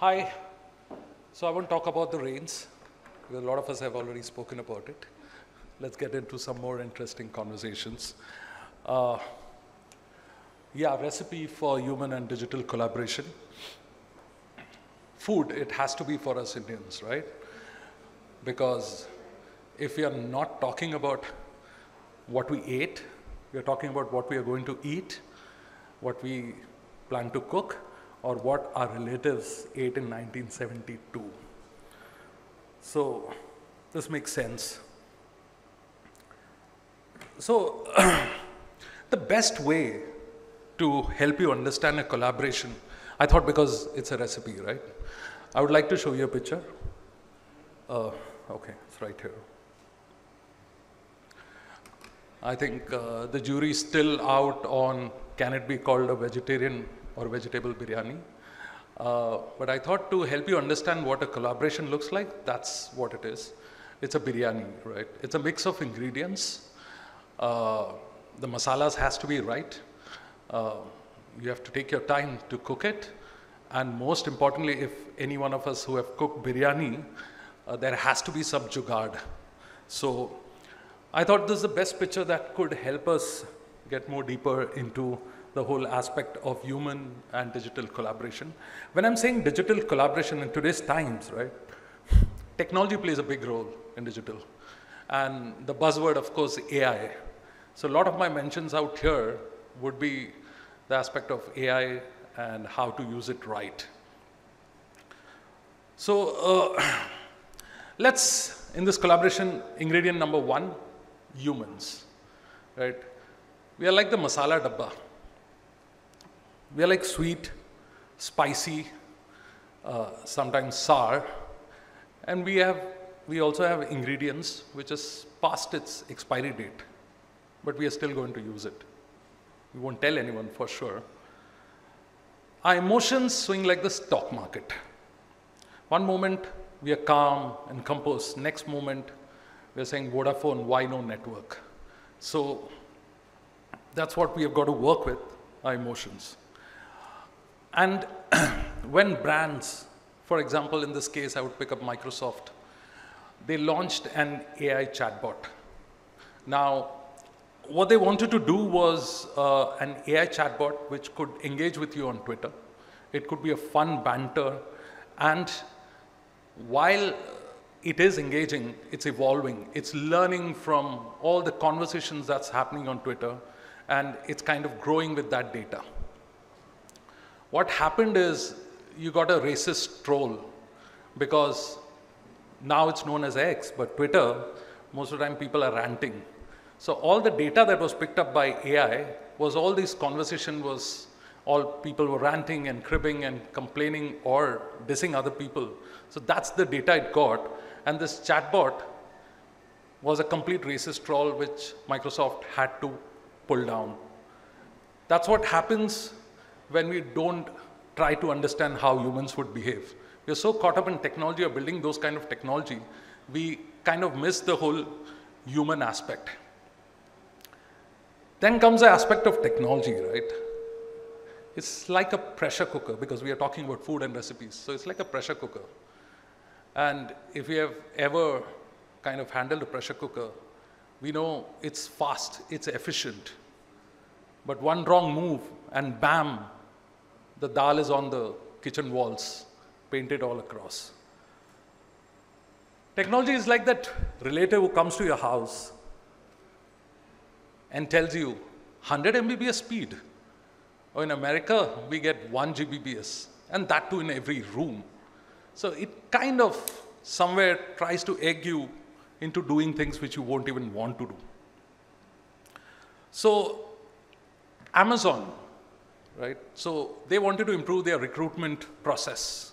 Hi. So I want to talk about the rains, because a lot of us have already spoken about it. Let's get into some more interesting conversations. Uh, yeah, recipe for human and digital collaboration. Food, it has to be for us Indians, right? Because if we are not talking about what we ate, we are talking about what we are going to eat, what we plan to cook, or what our relatives ate in 1972. So this makes sense. So the best way to help you understand a collaboration, I thought because it's a recipe, right? I would like to show you a picture. Uh, okay, it's right here. I think uh, the jury is still out on can it be called a vegetarian or vegetable biryani. Uh, but I thought to help you understand what a collaboration looks like, that's what it is. It's a biryani, right? It's a mix of ingredients. Uh, the masalas has to be right. Uh, you have to take your time to cook it. And most importantly, if any one of us who have cooked biryani, uh, there has to be some jugaad. So I thought this is the best picture that could help us get more deeper into the whole aspect of human and digital collaboration. When I'm saying digital collaboration in today's times, right, technology plays a big role in digital. And the buzzword, of course, AI. So a lot of my mentions out here would be the aspect of AI and how to use it right. So uh, let's, in this collaboration, ingredient number one, humans, right? We are like the masala dabba. We are like sweet, spicy, uh, sometimes sour, and we have we also have ingredients which is past its expiry date, but we are still going to use it. We won't tell anyone for sure. Our emotions swing like the stock market. One moment we are calm and composed. Next moment we are saying Vodafone, why no network? So that's what we have got to work with, our emotions. And when brands, for example, in this case, I would pick up Microsoft, they launched an AI chatbot. Now, what they wanted to do was uh, an AI chatbot which could engage with you on Twitter. It could be a fun banter. And while it is engaging, it's evolving, it's learning from all the conversations that's happening on Twitter, and it's kind of growing with that data. What happened is you got a racist troll because now it's known as X, but Twitter, most of the time people are ranting. So all the data that was picked up by AI was all this conversation was all people were ranting and cribbing and complaining or dissing other people. So that's the data it got. And this chatbot was a complete racist troll which Microsoft had to pull down. That's what happens when we don't try to understand how humans would behave. We're so caught up in technology or building those kind of technology, we kind of miss the whole human aspect. Then comes the aspect of technology, right? It's like a pressure cooker because we are talking about food and recipes. So it's like a pressure cooker. And if you have ever kind of handled a pressure cooker, we know it's fast, it's efficient. But one wrong move and bam, the dal is on the kitchen walls, painted all across. Technology is like that relative who comes to your house and tells you 100 Mbps speed. Or in America, we get 1 Gbps, and that too in every room. So it kind of somewhere tries to egg you into doing things which you won't even want to do. So Amazon right? So they wanted to improve their recruitment process.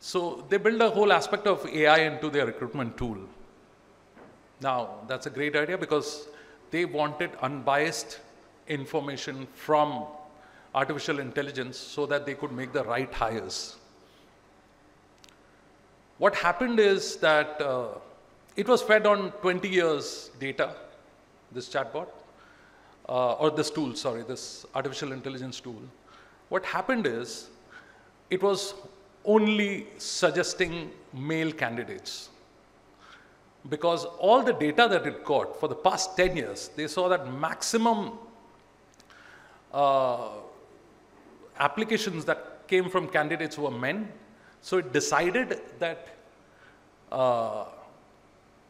So they built a whole aspect of AI into their recruitment tool. Now, that's a great idea because they wanted unbiased information from artificial intelligence so that they could make the right hires. What happened is that uh, it was fed on 20 years data, this chatbot, uh, or this tool, sorry, this artificial intelligence tool, what happened is it was only suggesting male candidates. Because all the data that it got for the past 10 years, they saw that maximum uh, applications that came from candidates were men. So it decided that uh,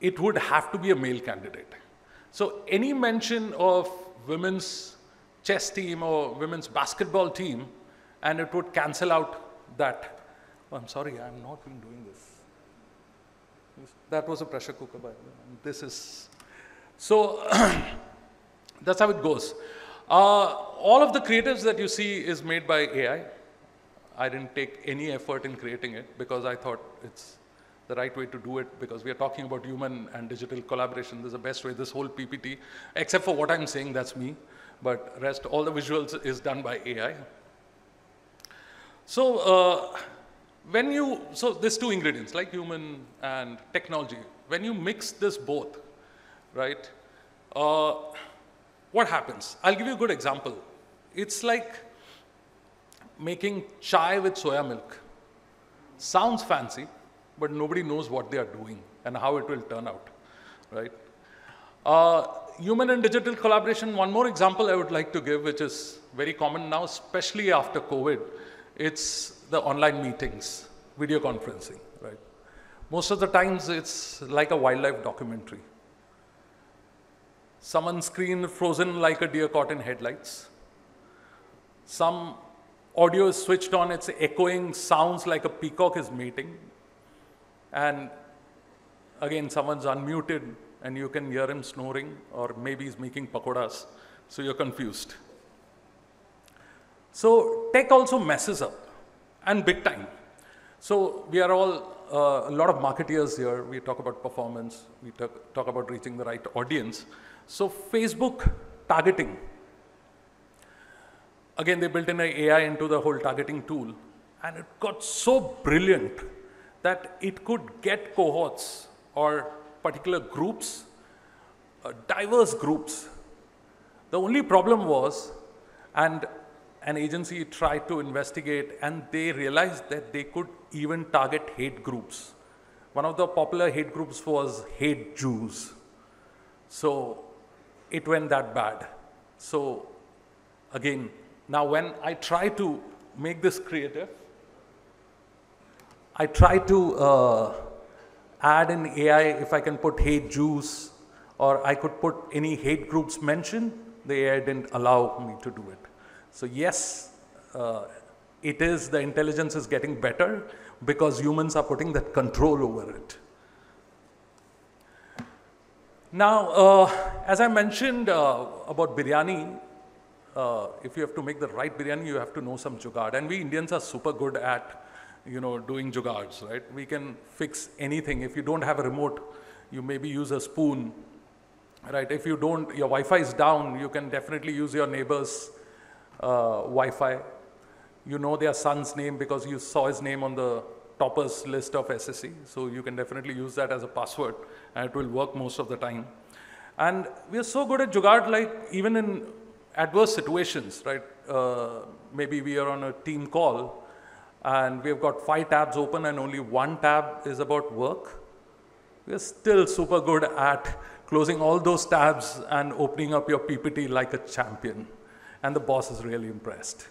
it would have to be a male candidate. So any mention of women's chess team or women's basketball team, and it would cancel out that. Oh, I'm sorry, I'm not been doing this. That was a pressure cooker, by the way. This is so. that's how it goes. Uh, all of the creatives that you see is made by AI. I didn't take any effort in creating it because I thought it's the right way to do it because we are talking about human and digital collaboration. This is the best way. This whole PPT, except for what I'm saying, that's me. But rest, all the visuals is done by AI. So uh, when you, so there's two ingredients, like human and technology. When you mix this both, right, uh, what happens? I'll give you a good example. It's like making chai with soya milk. Sounds fancy, but nobody knows what they are doing and how it will turn out, right? Uh, human and digital collaboration, one more example I would like to give, which is very common now, especially after COVID, it's the online meetings, video conferencing, right? Most of the times it's like a wildlife documentary. Someone's screen frozen like a deer caught in headlights. Some audio is switched on, it's echoing sounds like a peacock is mating. And again, someone's unmuted and you can hear him snoring, or maybe he's making pakodas, so you're confused. So tech also messes up, and big time. So we are all uh, a lot of marketeers here. We talk about performance. We talk, talk about reaching the right audience. So Facebook targeting. Again, they built in an AI into the whole targeting tool, and it got so brilliant that it could get cohorts or particular groups, uh, diverse groups. The only problem was, and an agency tried to investigate and they realized that they could even target hate groups. One of the popular hate groups was hate Jews. So it went that bad. So again, now when I try to make this creative, I try to uh, add in AI if I can put hate Jews or I could put any hate groups mentioned, the AI didn't allow me to do it. So yes, uh, it is, the intelligence is getting better because humans are putting that control over it. Now, uh, as I mentioned uh, about biryani, uh, if you have to make the right biryani, you have to know some jugaad. And we Indians are super good at you know, doing jugaads, right? We can fix anything. If you don't have a remote, you maybe use a spoon, right? If you don't, your Wi-Fi is down, you can definitely use your neighbor's uh, Wi-Fi. You know their son's name because you saw his name on the toppers list of SSC. So you can definitely use that as a password and it will work most of the time. And we are so good at Jugaad, like even in adverse situations, right? Uh, maybe we are on a team call and we've got five tabs open and only one tab is about work, we're still super good at closing all those tabs and opening up your PPT like a champion. And the boss is really impressed.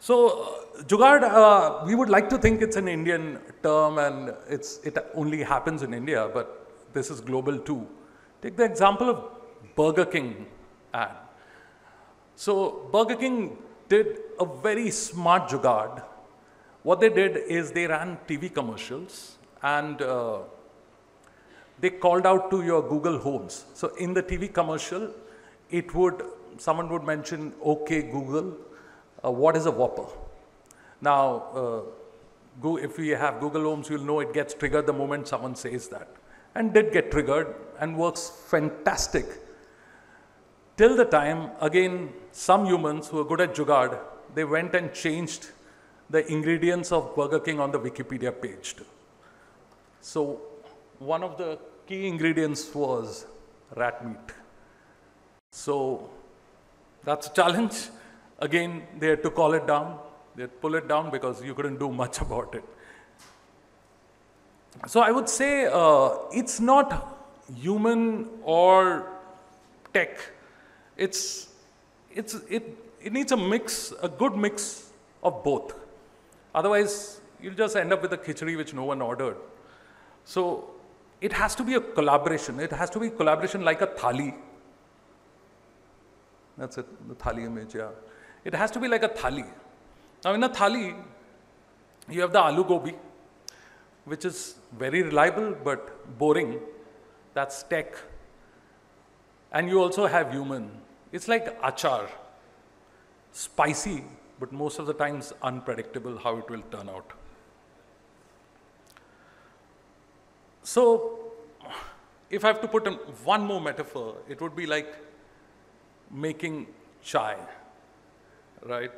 So, Jugaad, uh, we would like to think it's an Indian term and it's, it only happens in India, but this is global too. Take the example of Burger King ad. So, Burger King did a very smart jugaad. What they did is they ran TV commercials and uh, they called out to your Google Homes. So in the TV commercial, it would, someone would mention, okay, Google, uh, what is a Whopper? Now, uh, go, if we have Google Homes, you'll know it gets triggered the moment someone says that. And did get triggered and works fantastic Till the time, again, some humans who are good at Jugaad, they went and changed the ingredients of Burger King on the Wikipedia page. Too. So one of the key ingredients was rat meat. So that's a challenge. Again, they had to call it down. They'd pull it down because you couldn't do much about it. So I would say uh, it's not human or tech. It's, it's, it, it needs a mix, a good mix of both. Otherwise, you'll just end up with a khichdi which no one ordered. So it has to be a collaboration. It has to be collaboration like a thali. That's it, the thali image, yeah. It has to be like a thali. Now in a thali, you have the aloo gobi, which is very reliable but boring. That's tech. And you also have human. It's like achar. Spicy, but most of the times unpredictable how it will turn out. So, if I have to put in one more metaphor, it would be like making chai, right?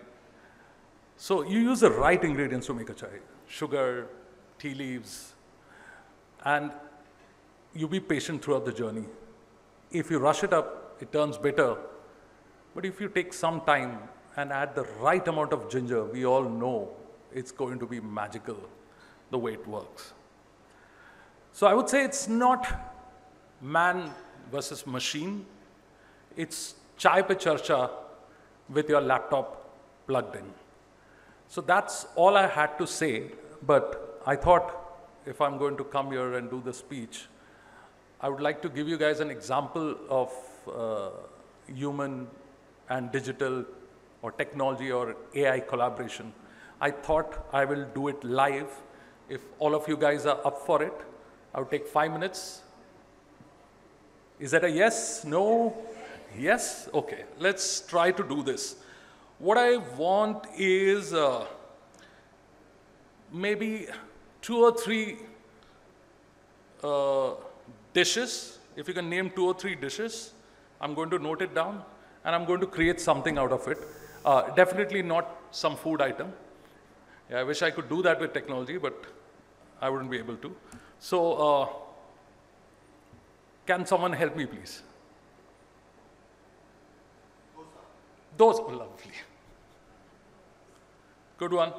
So you use the right ingredients to make a chai. Sugar, tea leaves, and you be patient throughout the journey. If you rush it up, it turns bitter. But if you take some time and add the right amount of ginger, we all know it's going to be magical the way it works. So I would say it's not man versus machine. It's chai pe charcha with your laptop plugged in. So that's all I had to say, but I thought if I'm going to come here and do the speech, I would like to give you guys an example of uh, human and digital or technology or AI collaboration. I thought I will do it live. If all of you guys are up for it, I would take five minutes. Is that a yes? No? Yes? Okay, let's try to do this. What I want is uh, maybe two or three uh, dishes. If you can name two or three dishes, I'm going to note it down and I'm going to create something out of it. Uh, definitely not some food item. Yeah, I wish I could do that with technology, but I wouldn't be able to. So, uh, can someone help me, please? Those, oh, lovely. Good one.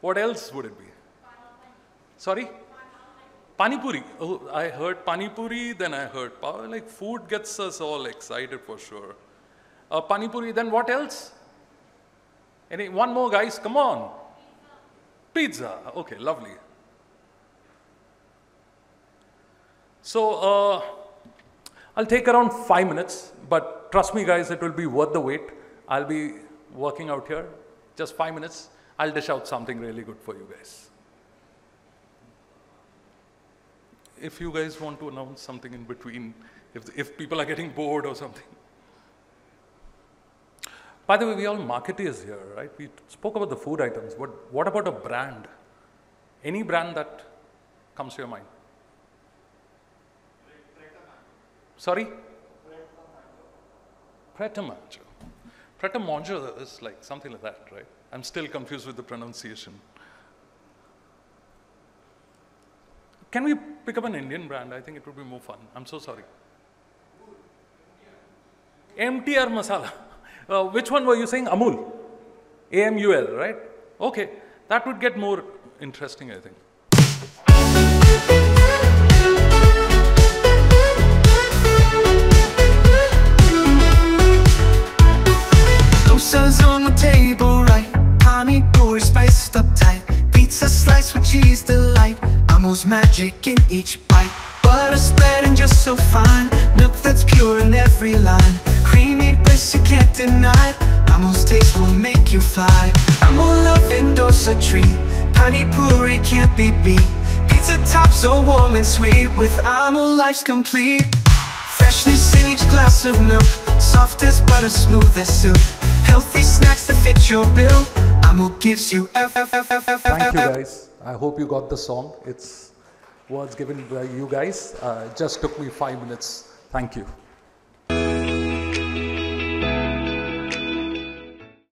What else would it be? Sorry? Pani Puri. Oh, I heard Pani Puri, then I heard power. Like food gets us all excited for sure. Uh, Pani Puri, then what else? Any, one more, guys, come on. Pizza. Okay, lovely. So uh, I'll take around five minutes, but trust me, guys, it will be worth the wait. I'll be working out here, just five minutes. I'll dish out something really good for you guys. If you guys want to announce something in between, if, if people are getting bored or something. By the way, we all marketeers here, right? We spoke about the food items. What, what about a brand? Any brand that comes to your mind? Sorry? Pret a Manger. Pret a Manger is like something like that, right? I'm still confused with the pronunciation. Can we pick up an Indian brand? I think it would be more fun. I'm so sorry. MTR Masala. Uh, which one were you saying? Amul. AMUL, right? Okay. That would get more interesting, I think. on the table right spiced up tight Pizza slice with cheese delight magic in each bite Butter spread and just so fine Milk that's pure in every line bliss you can't deny Almost taste will make you fly Amul love endorse a treat Pani puri can't be beat Pizza top so warm and sweet With Amul life's complete Freshness in each glass of milk Soft as butter, smooth as silk Healthy snacks that fit your bill Amul gives you Thank you guys. I hope you got the song. It's words given by you guys. Uh, just took me five minutes. Thank you.